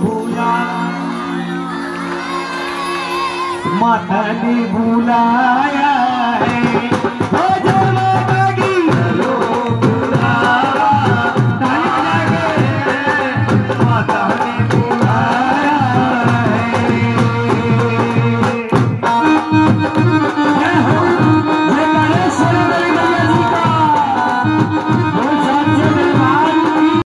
भूला। माता ने